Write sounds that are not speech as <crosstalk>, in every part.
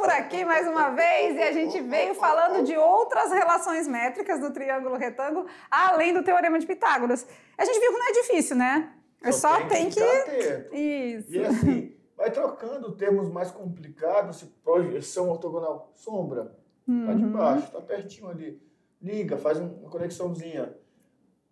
por aqui mais uma vez e a gente veio falando de outras relações métricas do triângulo retângulo, além do teorema de Pitágoras. A gente viu que não é difícil, né? É só, só tem, que. que... Isso. E assim, vai trocando termos mais complicados, se projeção ortogonal, sombra, uhum. tá de uhum. baixo, tá pertinho ali. Liga, faz uma conexãozinha.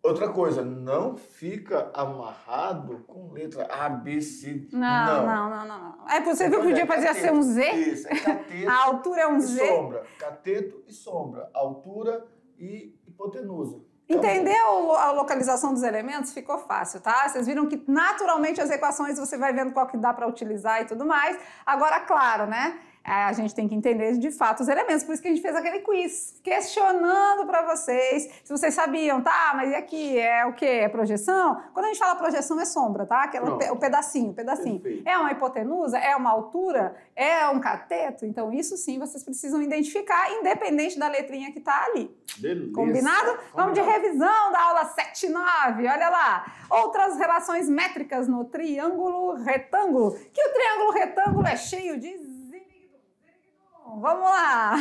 Outra coisa, não fica amarrado com letra A, B, C. Não, não, não, não. não. É possível que podia fazer ser um Z? Isso, é cateto. <laughs> a altura é um Z. Sombra. Cateto e sombra. Altura e hipotenusa. Entendeu a localização dos elementos? Ficou fácil, tá? Vocês viram que naturalmente as equações você vai vendo qual que dá para utilizar e tudo mais. Agora, claro, né? A gente tem que entender de fato os elementos. Por isso que a gente fez aquele quiz, questionando para vocês se vocês sabiam, tá? Mas e aqui? É o quê? É projeção? Quando a gente fala projeção, é sombra, tá? Aquela, o pedacinho, o pedacinho. Perfeito. É uma hipotenusa? É uma altura? É um cateto? Então, isso sim vocês precisam identificar, independente da letrinha que tá ali. Beleza. Combinado? Combinado? Vamos de revisão da aula 7 e 9. Olha lá. Outras relações métricas no triângulo retângulo. Que o triângulo retângulo é cheio de vamos lá.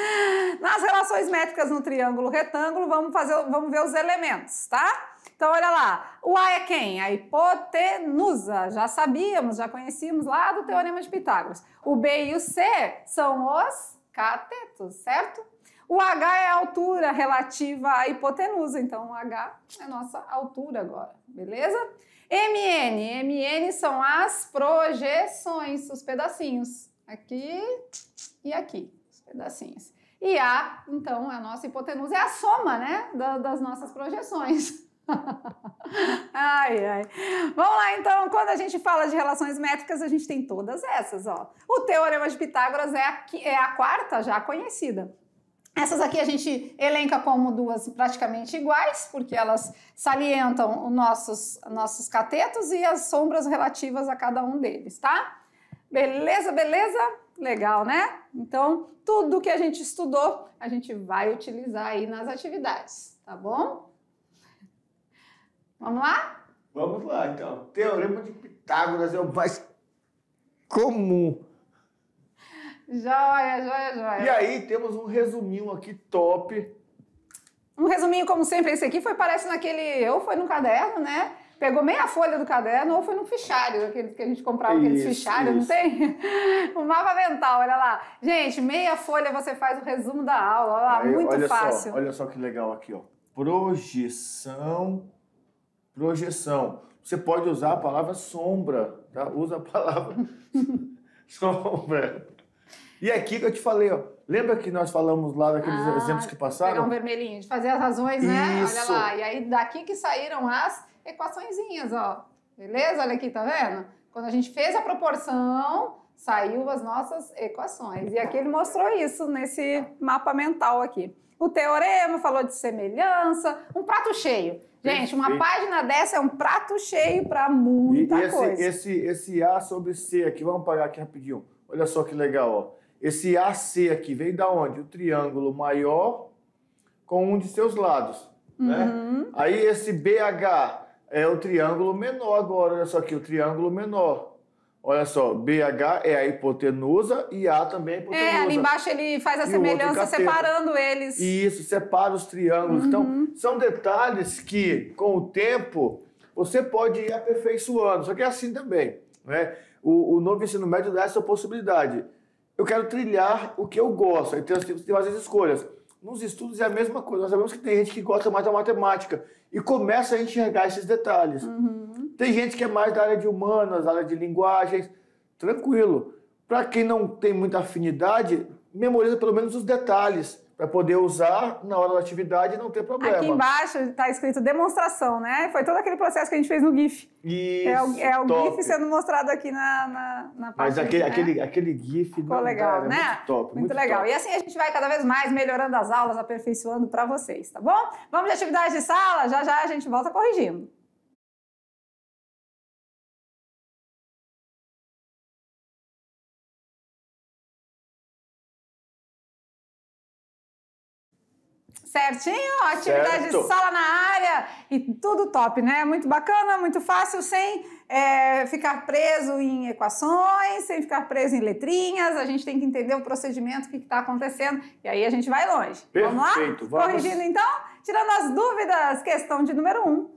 <laughs> Nas relações métricas no triângulo retângulo, vamos, fazer, vamos ver os elementos, tá? Então, olha lá. O A é quem? A hipotenusa. Já sabíamos, já conhecíamos lá do Teorema de Pitágoras. O B e o C são os catetos, certo? O H é a altura relativa à hipotenusa. Então, o H é nossa altura agora, beleza? MN. MN são as projeções, os pedacinhos. Aqui e aqui, os pedacinhos. E A, então, a nossa hipotenusa é a soma, né, das nossas projeções. <laughs> ai, ai. Vamos lá, então, quando a gente fala de relações métricas, a gente tem todas essas, ó. O Teorema de Pitágoras é a, é a quarta já conhecida. Essas aqui a gente elenca como duas praticamente iguais, porque elas salientam os nossos, nossos catetos e as sombras relativas a cada um deles, tá? Beleza, beleza? Legal, né? Então, tudo que a gente estudou, a gente vai utilizar aí nas atividades, tá bom? Vamos lá? Vamos lá, então. Teorema de Pitágoras é o mais comum. Joia, joia, joia. E aí temos um resuminho aqui top. Um resuminho, como sempre, esse aqui foi, parece naquele, ou foi no caderno, né? Pegou meia folha do caderno ou foi num fichário, aqueles que a gente comprava aqueles fichários, não tem? <laughs> o mapa mental, olha lá. Gente, meia folha você faz o resumo da aula, olha lá, Aí, muito olha fácil. Só, olha só que legal aqui, ó. Projeção, projeção. Você pode usar a palavra sombra, tá? Usa a palavra <laughs> sombra. E aqui que eu te falei, ó. Lembra que nós falamos lá daqueles ah, exemplos que passaram? Pegar um vermelhinho, de fazer as razões, né? Isso. Olha lá. E aí daqui que saíram as equaçõezinhas, ó. Beleza? Olha aqui, tá vendo? Quando a gente fez a proporção, saiu as nossas equações. E aqui ele mostrou isso nesse mapa mental aqui. O teorema falou de semelhança, um prato cheio. Gente, uma página dessa é um prato cheio para muita e esse, coisa. Esse, esse A sobre C aqui, vamos pagar aqui rapidinho. Olha só que legal, ó. Esse AC aqui vem da onde? O triângulo maior com um de seus lados, né? uhum. né? Aí esse BH é o triângulo menor agora. Olha só aqui, o triângulo menor. Olha só, BH é a hipotenusa e A também é a hipotenusa. É, ali embaixo ele faz a e semelhança separando eles. Isso, separa os triângulos. Então, uhum. Então, são detalhes que, com o tempo, você pode ir aperfeiçoando. Só que é assim também. Né? O, o novo ensino médio dá essa possibilidade. Eu quero trilhar o que eu gosto. Então, você tem várias escolhas. Nos estudos é a mesma coisa. Nós sabemos que tem gente que gosta mais da matemática e começa a enxergar esses detalhes. Uhum. Tem gente que é mais da área de humanas, da área de linguagens. Tranquilo. Para quem não tem muita afinidade, memoriza pelo menos os detalhes para poder usar na hora da atividade e não ter problema. Aqui embaixo está escrito demonstração, né? Foi todo aquele processo que a gente fez no GIF. Isso, é o, é o GIF sendo mostrado aqui na, na, na parte. Mas aquele, né? aquele, aquele GIF Ficou legal, cara, né? Muito top. Muito, muito legal. Top. E assim a gente vai cada vez mais melhorando as aulas, aperfeiçoando para vocês, tá bom? Vamos de atividade de sala? Já já a gente volta corrigindo. Certinho? Atividade Certo. sala na área e tudo top, né? Muito bacana, muito fácil, sem é, ficar preso em equações, sem ficar preso em letrinhas. A gente tem que entender o procedimento, o que está acontecendo, e aí a gente vai longe. vamos lá? Perfeito, vamos. Corrigindo então? Tirando as dúvidas, questão de número 1. Um.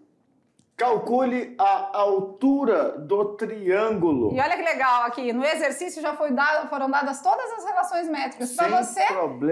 Calcule a altura do triângulo. E olha que legal aqui, no exercício já dado, foram dadas todas as relações métricas para você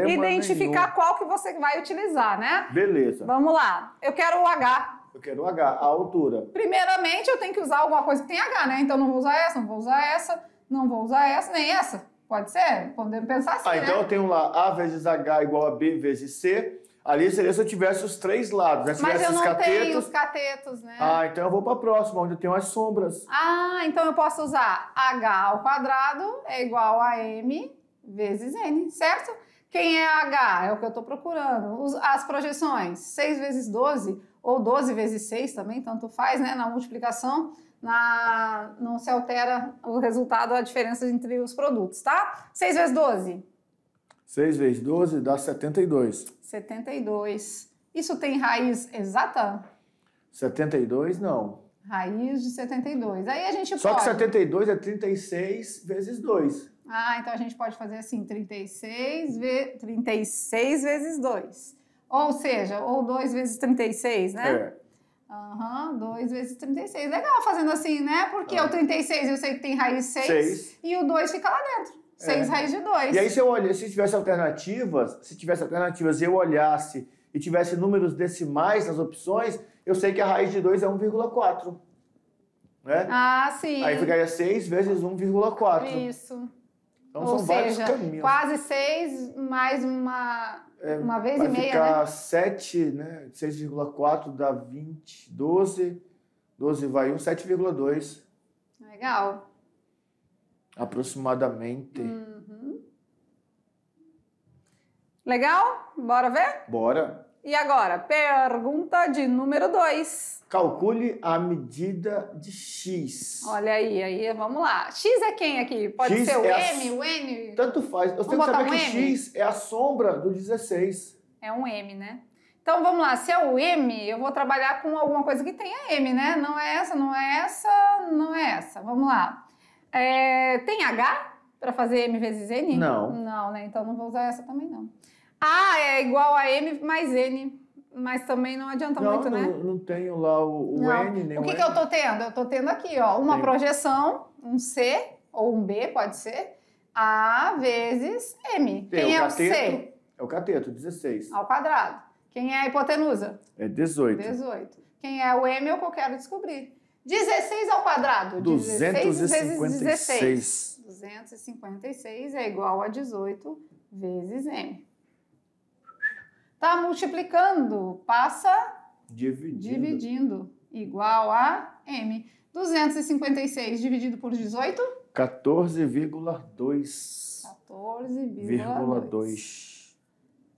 identificar nenhum. qual que você vai utilizar, né? Beleza. Vamos lá. Eu quero o H. Eu quero o H, a altura. Primeiramente, eu tenho que usar alguma coisa que tem H, né? Então não vou usar essa, não vou usar essa, não vou usar essa, nem essa. Pode ser? Podemos pensar assim, Ah, né? então eu tenho lá A vezes H igual a B vezes C. Ali seria se eu tivesse os três lados, né? Se Mas eu não tenho catetos. os catetos, né? Ah, então eu vou para a próxima, onde eu tenho as sombras. Ah, então eu posso usar H ao quadrado é igual a M vezes N, certo? Quem é H? É o que eu estou procurando. As projeções, 6 vezes 12, ou 12 vezes 6 também, tanto faz, né? Na multiplicação, na, não se altera o resultado, a diferença entre os produtos, tá? 6 vezes 12, 6 vezes 12 dá 72. 72. Isso tem raiz exata? 72 não. Raiz de 72. Aí a gente Só pode... que 72 é 36 vezes 2. Ah, então a gente pode fazer assim, 36, ve 36 vezes 2. Ou seja, ou 2 vezes 36, né? É. Aham, 2 vezes 36. Legal fazendo assim, né? Porque Ah. o 36 eu sei que tem raiz 6, Seis. e o 2 fica lá dentro. 6 É. raiz de 2. E aí, se eu olhar, se tivesse alternativas, se tivesse alternativas e eu olhasse e tivesse números decimais nas opções, eu sei que a raiz de 2 é 1,4. Né? Ah, sim. Aí ficaria 6 vezes 1,4. Isso. Então Ou são vários seja, caminhos. quase 6 mais uma, uma vez Vai e meia, ficar né? 7, né? 6,4 dá 20, 12. 12 vai 1, 7,2 Legal. Aproximadamente. Uhum. Legal? Bora ver? Bora. E agora, pergunta de número 2. Calcule a medida de x. Olha aí, aí, vamos lá. X é quem aqui? Pode X ser o é a- M, o N? Tanto faz. Eu tenho que saber um que M? x é a sombra do 16. É um M, né? Então vamos lá, se é o M, eu vou trabalhar com alguma coisa que tenha M, né? Não é essa, não é essa, não é essa. Vamos lá. É, tem H para fazer M vezes N? Não. Não, né? Então não vou usar essa também, não. A é igual a M mais N, mas também não adianta não, muito, não, né? não tenho lá o, o. N, nem O o que, que M. eu tô tendo? Eu tô tendo aqui, ó, uma Tem. projeção, um C ou um B, pode ser, A vezes M. Tem Quem o é o C? É o cateto, 16. Ao quadrado. Quem é a hipotenusa? É 18. 18. Quem é o M é o que eu quero descobrir. 16 ao quadrado. 16 vezes 16. 256. 256 é igual a 18 vezes M. Tá multiplicando, passa Dividindo. dividindo, igual a M. 256 dividido por 18, 14,2. 14,2. 2.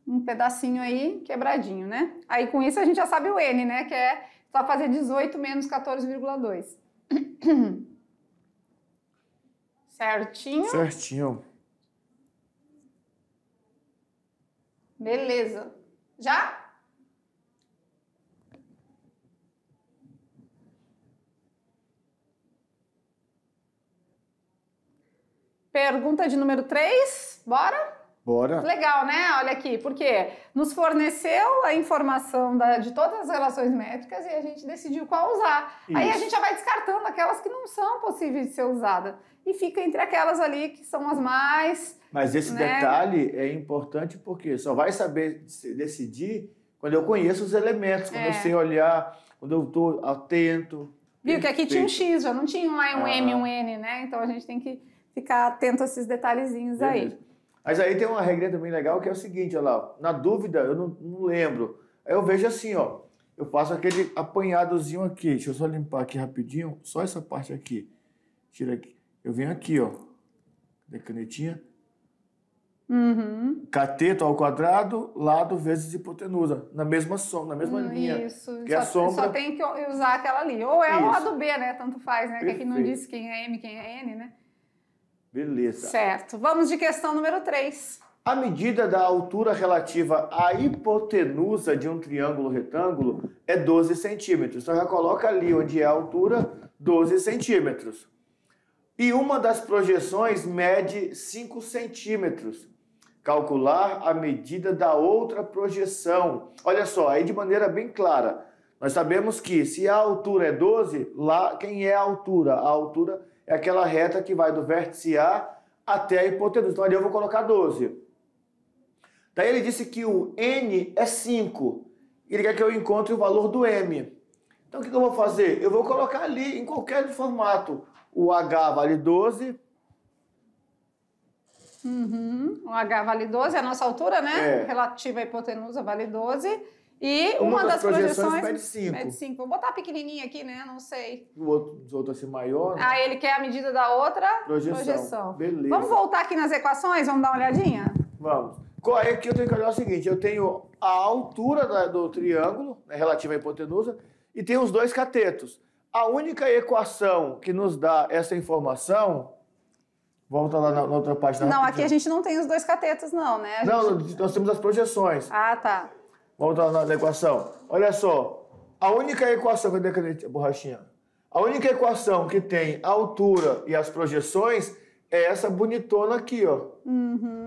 Um pedacinho aí quebradinho, né? Aí com isso a gente já sabe o N, né? Que é só fazer 18 menos 14,2. <clears throat> Certinho? Certinho. Beleza. Já? Pergunta de número 3, bora? Bora. Legal, né? Olha aqui, porque nos forneceu a informação da- de todas as relações métricas e a gente decidiu qual usar. Aí a Isso. gente já vai descartando aquelas que não são possíveis de ser usadas e fica entre aquelas ali que são as mais. Mas esse né? detalhe é importante porque só vai saber decidir quando eu conheço os elementos, quando É. eu sei olhar, quando eu estou atento. Viu que aqui tinha um. X, já não tinha um A, um Ah. M, um N, né? Então a gente tem que ficar atento a esses detalhezinhos aí. Mas aí tem uma regra também legal que é o seguinte, olha lá, na dúvida eu não, não lembro. Aí eu vejo assim, ó, eu faço aquele apanhadozinho aqui. Deixa eu só limpar aqui rapidinho, só essa parte aqui. Tira aqui. Eu venho aqui, ó. Cadê a canetinha? Uhum. Cateto ao quadrado, lado vezes hipotenusa. Na mesma som, na mesma Hum, linha. Isso, Que a só, sombra- só tem que usar aquela ali. Ou é A ou a Isso. do B, né? Tanto faz, né? Que aqui não Perfeito. diz quem é M, quem é N, né? Beleza. Certo. Vamos de questão número 3. A medida da altura relativa à hipotenusa de um triângulo retângulo é 12 centímetros. Então já coloca ali onde é a altura, 12 centímetros. E uma das projeções mede 5 centímetros. Calcular a medida da outra projeção. Olha só, aí de maneira bem clara. Nós sabemos que se a altura é 12, lá quem é a altura? A altura é aquela reta que vai do vértice A até a hipotenusa. Então ali eu vou colocar 12. Daí ele disse que o N é 5. Ele quer que eu encontre o valor do M. Então o que eu vou fazer? Eu vou colocar ali em qualquer formato. O H vale 12. Uhum. O H vale 12, é a nossa altura, né? É. Relativa à hipotenusa vale 12. E Uma uma, das das, projeções projeções mede 5. Vou botar pequenininho aqui, né? Não sei. O outro, os outros assim maior. né? Ah, ele quer a medida da outra Projeção. Beleza. Vamos voltar aqui nas equações? Vamos dar uma olhadinha? Vamos. Qual é eu tenho que olhar o seguinte: eu tenho a altura da- do triângulo, né, relativa à hipotenusa, e tenho os dois catetos. A única equação que nos dá essa informação. Volta lá na, na outra página. Não, aqui a gente não tem os dois catetos, não, né? A Não, nós temos as projeções. Ah, tá. Vamos lá na, na equação. Olha só. A única equação. Cadê a borrachinha? A única equação que tem a altura e as projeções é essa bonitona aqui, ó.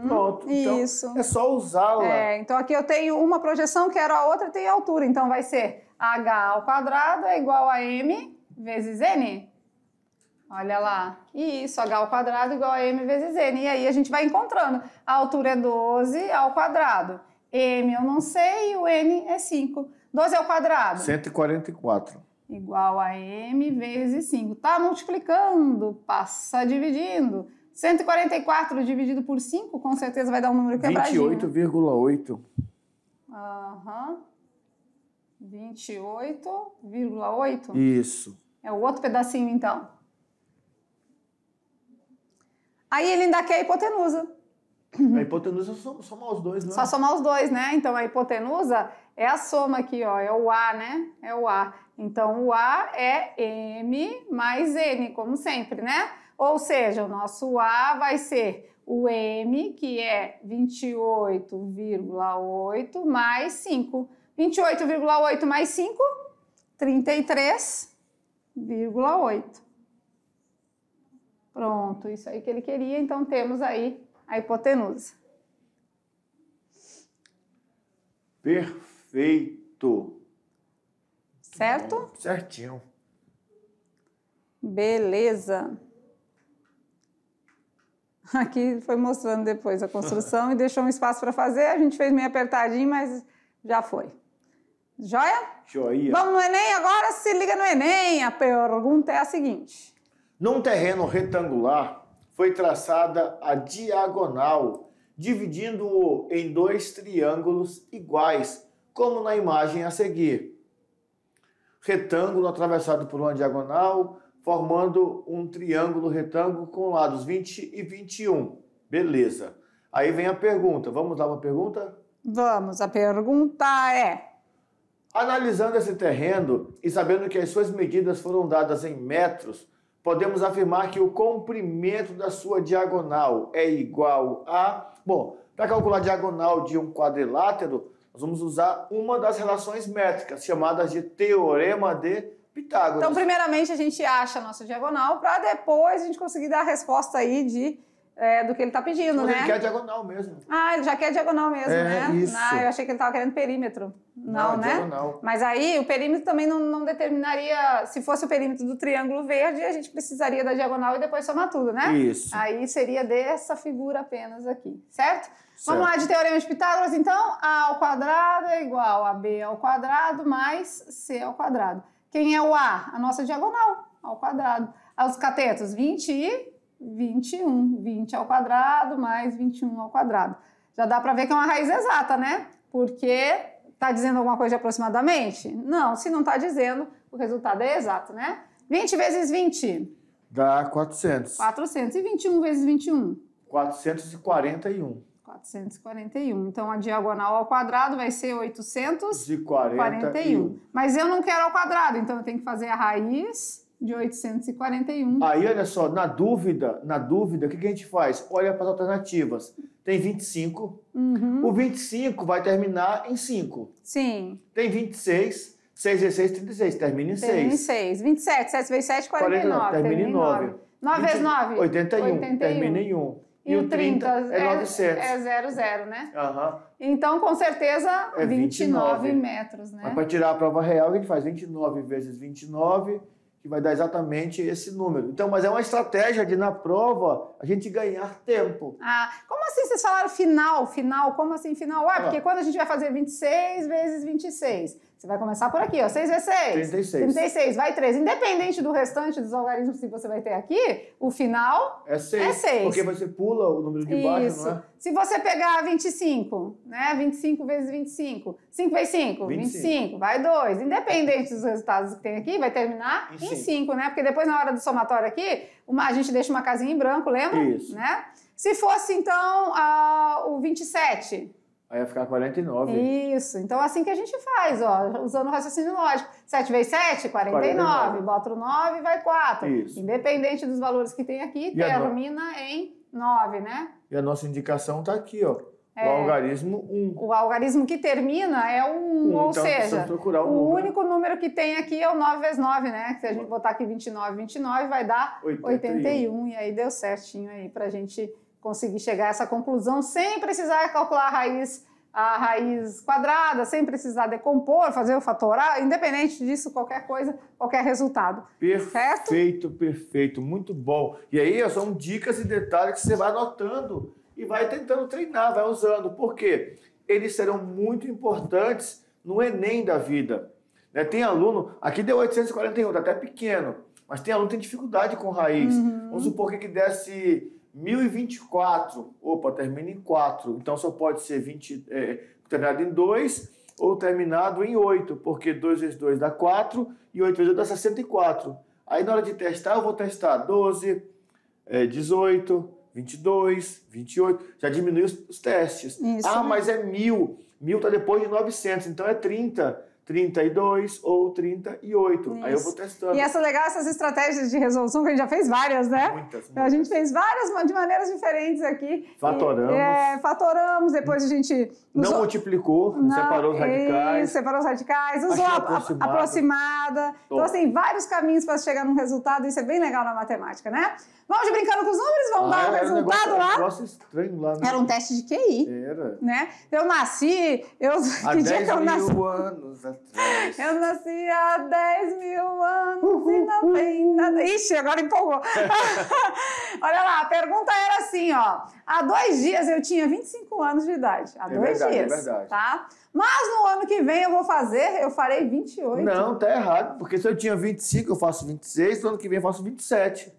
Pronto. Então, Uhum. Isso. é só usá-la. É, então aqui eu tenho uma projeção, quero a outra, tem a altura. Então vai ser h ao quadrado é igual a m vezes n. Olha lá. Isso, h ao quadrado é igual a m vezes n. E aí a gente vai encontrando. A altura é 12 ao quadrado. M eu não sei e o n é 5. 12 ao quadrado 144. igual a m vezes 5. Tá multiplicando, passa dividindo. 144 dividido por 5, com certeza vai dar um número quebradinho. 28,8. Aham. 28,8. Isso. É o outro pedacinho, então. Aí ele ainda quer a hipotenusa. A hipotenusa é só somar os dois, não é? Só somar os dois, né? Então a hipotenusa é a soma aqui, ó. É o A, né? É o A. Então o A é M mais N, como sempre, né? Ou seja, o nosso A vai ser o M, que é 28,8 mais 5. 28,8 mais 5, 33,8. Pronto, isso aí que ele queria. Então temos aí a hipotenusa. Perfeito. Certo? Certinho. Beleza. Aqui foi mostrando depois a construção e deixou um espaço para fazer. A gente fez meio apertadinho, mas já foi. Joia? Joia. Vamos no Enem agora? Se liga no Enem. A pergunta é a seguinte. Num terreno retangular, foi traçada a diagonal, dividindo-o em dois triângulos iguais, como na imagem a seguir. Retângulo atravessado por uma diagonal, formando um triângulo retângulo com lados 20 e 21. Beleza. Aí vem a pergunta. Vamos lá uma pergunta? Vamos, a pergunta é: Analisando esse terreno e sabendo que as suas medidas foram dadas em metros, podemos afirmar que o comprimento da sua diagonal é igual a. Bom, para calcular a diagonal de um quadrilátero, nós vamos usar uma das relações métricas, chamadas de Teorema de Pitágoras. Então, primeiramente, a gente acha a nossa diagonal para depois a gente conseguir dar a resposta aí de, é, do que ele está pedindo, Mas né? ele quer diagonal mesmo. Ah, ele já quer diagonal mesmo, É, né? isso. Ah, eu achei que ele estava querendo perímetro. Não, Não, né? diagonal. Mas aí o perímetro também não, não determinaria. Se fosse o perímetro do triângulo verde, a gente precisaria da diagonal e depois somar tudo, né? Isso. Aí seria dessa figura apenas aqui, certo? Certo. Vamos lá de teorema de Pitágoras, então? A ao quadrado é igual a B ao quadrado mais C ao quadrado. Quem é o A? A nossa diagonal ao quadrado. Os catetos, 20 e 21. 20 ao quadrado mais 21 ao quadrado. Já dá para ver que é uma raiz exata, né? Porque está dizendo alguma coisa de aproximadamente? Não, se não está dizendo, o resultado é exato, né? 20 vezes 20, Dá 400. 400. E 21 vezes 21? 441. 441. Então, a diagonal ao quadrado vai ser 841. 41. Mas eu não quero ao quadrado, então eu tenho que fazer a raiz de 841. Aí, olha só, na dúvida, na dúvida, o que que a gente faz? Olha para as alternativas. tem 25. Uhum. O 25 vai terminar em 5. Sim. Tem 26, 6 vezes 6, 36. Termina em Tem 6. 6. 27, 7 vezes 7, 49. termina em 9. 9 vezes 9? 81. Termina em 1. E, o 30, é 900. É 0, 0, né? Aham. Então, com certeza, É 29, 29 metros, né? Mas para tirar a prova real, a gente faz 29 vezes 29, que vai dar exatamente esse número. Então, mas é uma estratégia de, na prova, a gente ganhar tempo. Ah, como assim vocês falaram final, final? Como assim final? Ah, porque quando a gente vai fazer 26 vezes 26, você vai começar por aqui, ó, 6 vezes 6. 36. 36, vai 3. Independente do restante dos algarismos que você vai ter aqui, o final É 6. É seis. Porque você pula o número de baixo, Isso. não é? Se você pegar 25, né? 25 vezes 25. 5 vezes 5, 25. 25. Vai 2. Independente dos resultados que tem aqui, vai terminar Em em cinco. 5, né? Porque depois, na hora do somatório aqui, uma- a gente deixa uma casinha em branco, lembra? Isso. Né? Se fosse, então, ah, o 27. Aí vai ficar 49. Isso. Então, assim que a gente faz, ó, usando o raciocínio lógico. 7 vezes 7, 49. 49. Bota o 9 e vai 4. Isso. Independente dos valores que tem aqui, E a no- termina em 9, né? E a nossa indicação está aqui, ó. É. O algarismo 1. O algarismo que termina é o 1, ou então, seja, precisamos procurar o, o número. único número que tem aqui é o 9 vezes 9, né? Se a gente botar aqui 29, 29, vai dar 81. 81. E aí deu certinho aí pra gente conseguir chegar a essa conclusão sem precisar calcular a raiz, a raiz quadrada, sem precisar decompor, fazer o fatoral, independente disso, qualquer coisa, qualquer resultado. Perfeito, perfeito, muito bom. E aí são dicas e detalhes que você vai anotando e vai tentando treinar, vai usando. Por quê? Eles serão muito importantes no Enem da vida. Né? Tem aluno, aqui deu 841, tá até pequeno, mas tem aluno que tem dificuldade com raiz. Vamos supor que desse 1024, opa, termina em 4, então só pode ser 20, é, terminado em 2 ou terminado em 8, porque 2 vezes 2 dá 4 e 8 vezes 8 dá 64. Aí na hora de testar, eu vou testar 12, é, 18, 22, 28, já diminui os, os testes. Isso. Ah, mas é 1000, 1000 está depois de 900, então é 30, 32 ou 38. Aí eu Isso. vou testando. E essa legal, essas estratégias de resolução, que a gente já fez várias, né? Muitas, A gente muitas. fez várias de maneiras diferentes aqui. Fatoramos. E, é, fatoramos, depois a gente. Não usou- multiplicou, Não, separou os radicais. Isso, separou os radicais, usou a, aproximada. aproximada. Então, assim, vários caminhos para chegar num resultado, isso é bem legal na matemática, né? Vamos de brincando com os números, vamos dar o Ah, era um resultado negócio, lá. Um negócio estranho lá, né? Era um teste de QI, Era. né? Eu nasci, eu, Há que dia 10 que eu nasci? anos atrás. Eu nasci há 10 mil anos e não tem nada. Ixi, agora empolgou. <laughs> Olha lá, a pergunta era assim, ó. Há dois dias eu tinha 25 anos de idade. Há É dois verdade, é dias. verdade. Tá? Mas no ano que vem eu vou fazer, eu farei 28. Não, tá errado. Porque se eu tinha 25, eu faço 26. No ano que vem eu faço 27.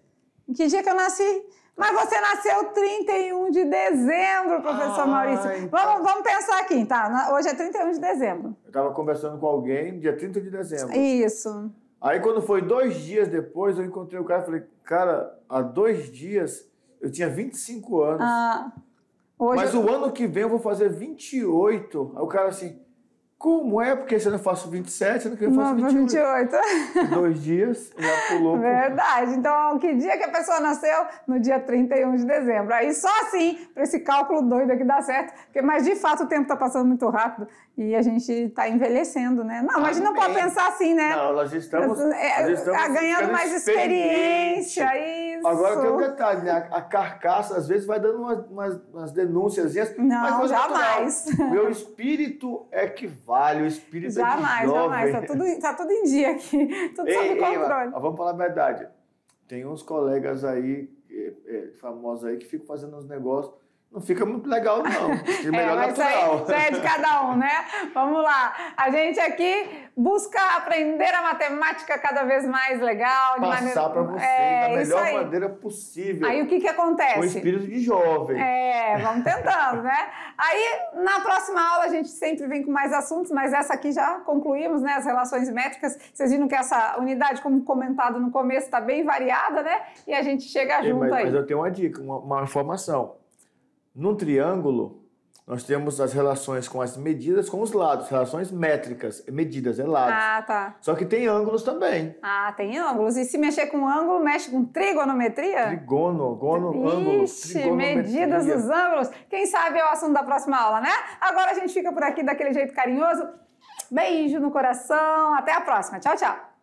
Que dia que eu nasci? Mas você nasceu 31 de dezembro, professor Ah, Maurício. então. Vamos, vamos pensar aqui, tá? Hoje é 31 de dezembro. Eu tava conversando com alguém dia 30 de dezembro. Isso. Aí quando foi dois dias depois, eu encontrei o cara e falei, cara, há dois dias eu tinha 25 anos. Ah, hoje Mas eu- o ano que vem eu vou fazer 28. Aí o cara assim, como é? Porque esse ano eu faço 27, ano que vem eu faço Não, 28. 28. Dois dias, já pulou. Verdade. Então, que dia que a pessoa nasceu? No dia 31 de dezembro. Aí só assim, para esse cálculo doido aqui dar certo. Porque, mas de fato o tempo está passando muito rápido e a gente está envelhecendo, né? Não, mas não pode pensar assim, né? Não, nós estamos, É, nós estamos ah, ganhando mais experiência, isso. Agora tem um detalhe, né? A, carcaça às vezes vai dando umas, umas, umas denúncias. Não, mas coisa jamais. natural. Meu espírito é que vale, o espírito é Jamais, de jovem. jamais. Tá tudo, tá tudo em dia aqui. <laughs> Tudo Ei, sob ei, controle. mas vamos falar a verdade. Tem uns colegas aí, eh, eh, famosos aí, que ficam fazendo uns negócios. Não fica muito legal, não. <laughs> É É, melhor isso natural. aí, isso é de cada um, né? Vamos lá. A gente aqui busca aprender a matemática cada vez mais legal. de Passar maneira- para vocês É, da melhor maneira possível. Aí o que que com acontece? espírito de jovem. É, vamos tentando, né? Aí, na próxima aula, a gente sempre vem com mais assuntos, mas essa aqui já concluímos, né? As relações métricas. Vocês viram que essa unidade, como comentado no começo, está bem variada, né? E a gente chega junto mas, aí. mas eu tenho uma dica, uma, uma informação. Num triângulo, nós temos as relações com as medidas com os lados, relações métricas, medidas, é lados. Ah, tá. Só que tem ângulos também. Ah, tem ângulos. E se mexer com ângulo, mexe com trigonometria? Trigono, gono, ângulo. Ixi, medidas dos ângulos. Quem sabe é o assunto da próxima aula, né? Agora a gente fica por aqui daquele jeito carinhoso. Beijo no coração. Até a próxima. Tchau, tchau.